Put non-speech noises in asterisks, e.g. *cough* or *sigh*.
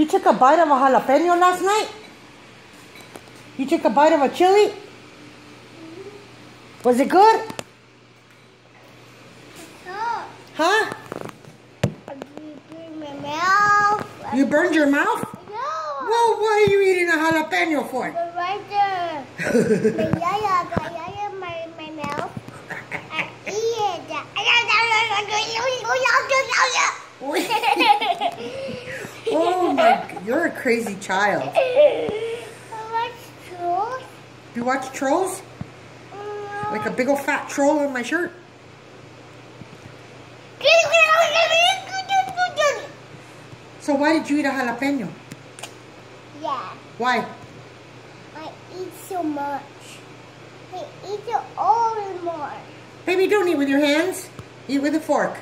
You took a bite of a jalapeno last night? You took a bite of a chili? Was it good? Huh? you burn my mouth. You burned your mouth? No. Well, why are you eating a jalapeno for? Right there. My yaya got yaya my, my mouth. I eat it. *laughs* *laughs* oh my, you're a crazy child. *laughs* I like trolls. You watch trolls? Mm-hmm. Like a big old fat troll on my shirt. So why did you eat a jalapeno? Yeah, Why? I eat so much. I eat it all and more. Baby, don't eat with your hands. Eat with a fork.